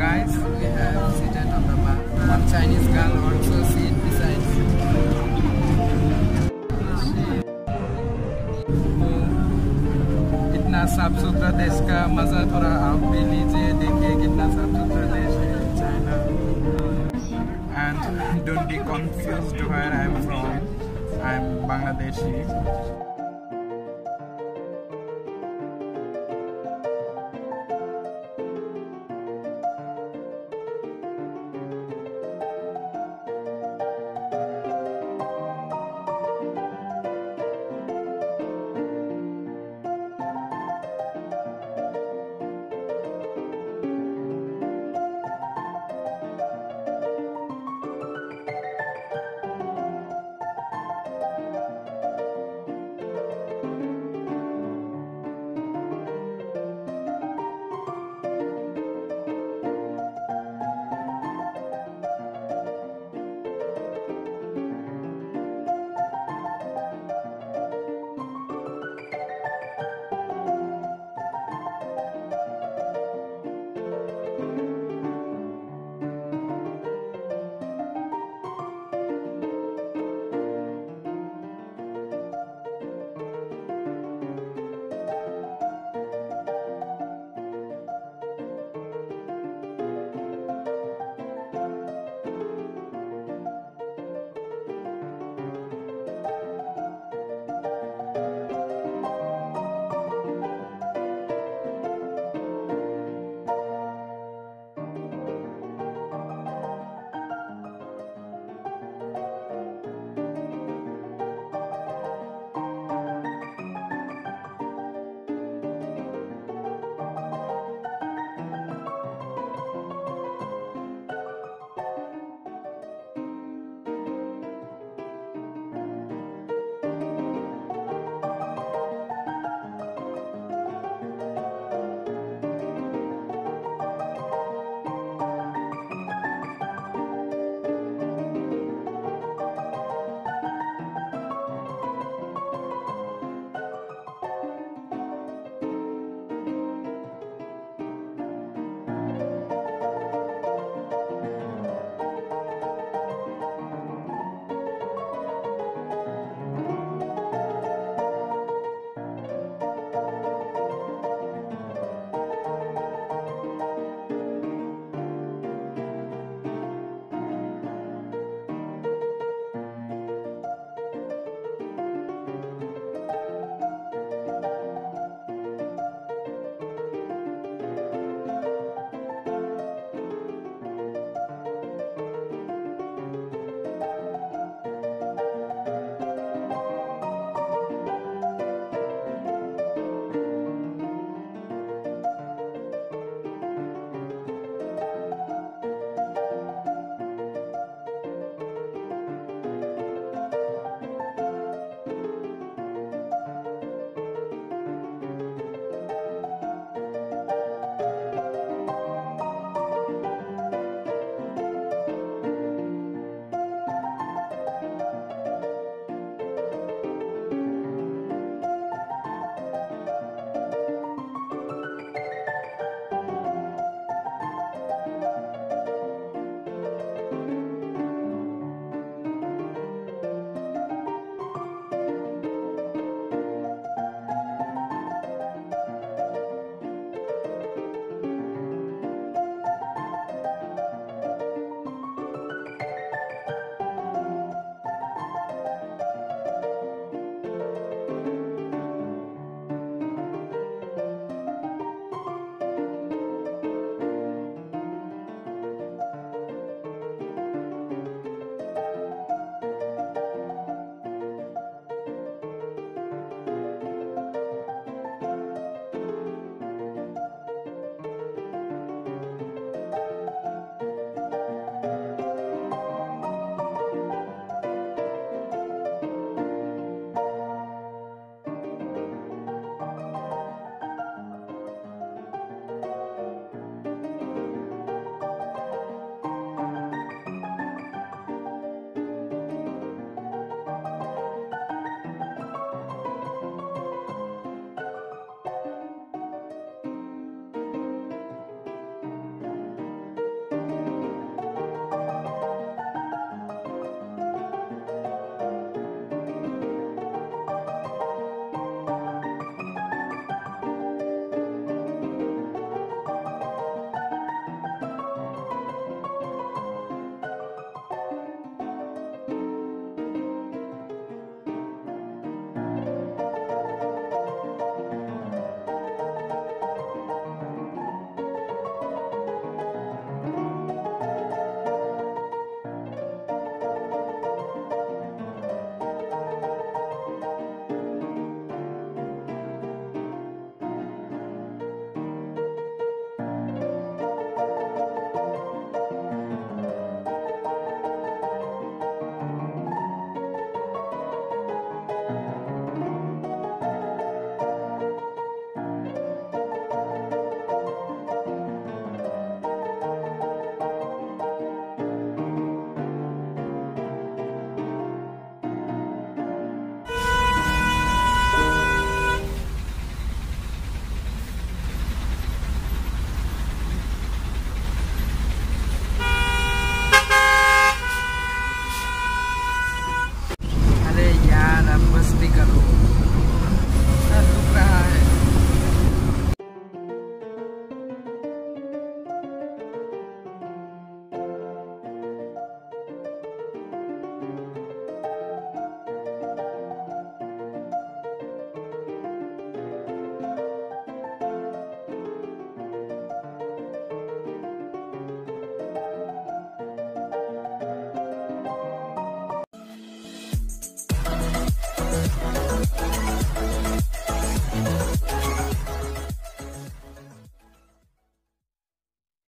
guys, we have seated on the bus. One Chinese girl also sit beside me. इतना साफ सुथरा देश का मजा थोड़ा आप भी लीजिए देखिए कितना साफ सुथरा देश है China and don't be confused where I am from. I am Bangladeshi.